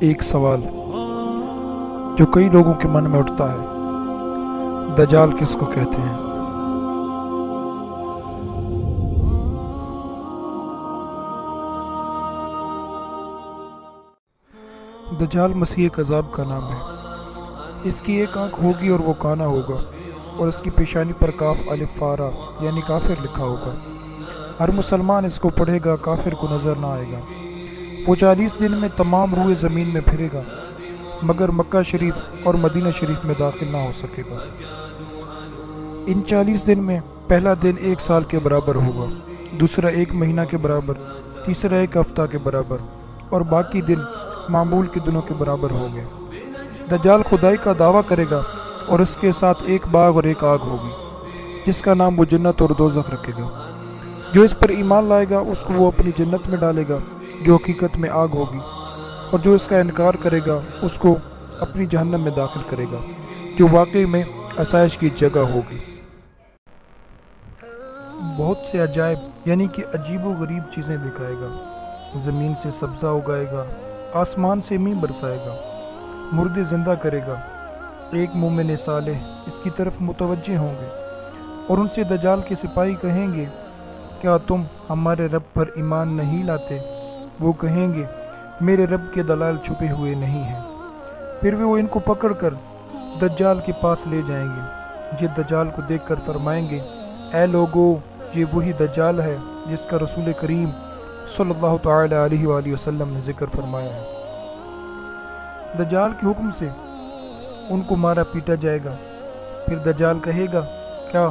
ایک سوال جو کئی لوگوں کے من میں اٹھتا ہے۔ دجال کس کو کہتے ہیں؟ دجال مسیح کذاب کا نام ہے۔ اس کی ایک آنکھ ہوگی اور وہ کانا ہوگا، اور اس کی پیشانی پر کاف الف فارا یعنی کافر لکھا ہوگا۔ ہر مسلمان اس کو پڑھے گا، کافر کو نظر نہ آئے گا۔ وہ چالیس دن میں تمام روئے زمین میں پھرے گا، مگر مکہ شریف اور مدینہ شریف میں داخل نہ ہو سکے گا۔ ان چالیس دن میں پہلا دن ایک سال کے برابر ہوگا، دوسرا ایک مہینہ کے برابر، تیسرا ایک ہفتہ کے برابر، اور باقی دن معمول کے دنوں کے برابر ہوں گے۔ دجال خدائی کا دعویٰ کرے گا اور اس کے ساتھ ایک باغ اور ایک آگ ہوگی، جس کا نام وہ جنت اور دوزخ رکھے گا۔ جو اس پر ایمان لائے گا، اس کو وہ اپنی جنت میں ڈالے گا۔ جو حقیقت میں آگ ہوگی اور جو اس کا انکار کرے گا، اس کو اپنی جہنم میں داخل کرے گا، جو واقعی میں آسائش کی جگہ ہوگی۔ بہت سے عجائب یعنی کہ عجیب و غریب چیزیں دکھائے گا۔ زمین سے سبزہ اگائے گا، آسمان سے می برسائے گا، مردے زندہ کرے گا۔ ایک مومن صالح اس کی طرف متوجہ ہوں گے اور ان سے دجال کے سپاہی کہیں گے، کیا تم ہمارے رب پر ایمان نہیں لاتے؟ وہ کہیں گے، میرے رب کے دلال چھپے ہوئے نہیں ہیں. پھر وہ ان کو پکڑ کر دجال کے پاس لے جائیں گے۔ یہ دجال کو دیکھ کر فرمائیں گے، اے لوگو، یہ وہی دجال ہے جس کا رسول کریم صلی اللہ تعالی علیہ وآلہ وسلم نے ذکر فرمایا ہے۔ دجال کے حکم سے ان کو مارا پیٹا جائے گا۔ پھر دجال کہے گا، کیا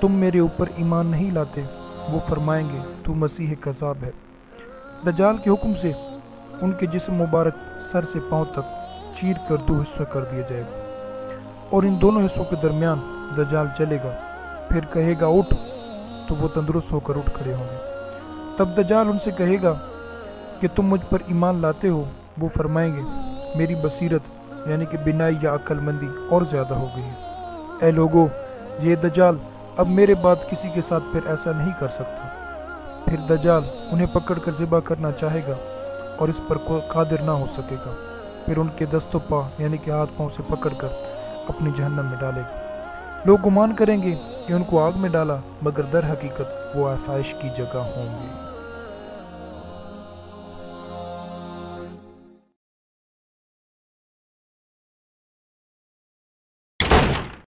تم میرے اوپر ایمان نہیں لاتے؟ وہ فرمائیں گے، تو مسیح کذاب ہے۔ دجال کے حکم سے ان کے جسم مبارک سر سے پاؤں تک چیر کر دو حصہ کر دیا جائے گا۔ اور ان دونوں حصوں کے درمیان دجال چلے گا۔ پھر کہے گا، اٹھ۔ تو وہ تندرست ہو کر اٹھ کھڑے ہوں گے۔ تب دجال ان سے کہے گا کہ، تم مجھ پر ایمان لاتے ہو؟ وہ فرمائیں گے، میری بصیرت یعنی کہ بنائی یا عقل مندی اور زیادہ ہو گئی ہے۔ اے لوگو، یہ دجال اب میرے بعد کسی کے ساتھ پھر ایسا نہیں کر سکتا۔ پھر دجال انہیں پکڑ کر ذبح کرنا چاہے گا اور اس پر قادر نہ ہو سکے گا۔ پھر ان کے دست و پا یعنی کہ ہاتھ پاؤں سے پکڑ کر اپنی جہنم میں ڈالے گا۔ لوگ گمان کریں گے کہ ان کو آگ میں ڈالا مگر در حقیقت وہ آسائش کی جگہ ہوں گے۔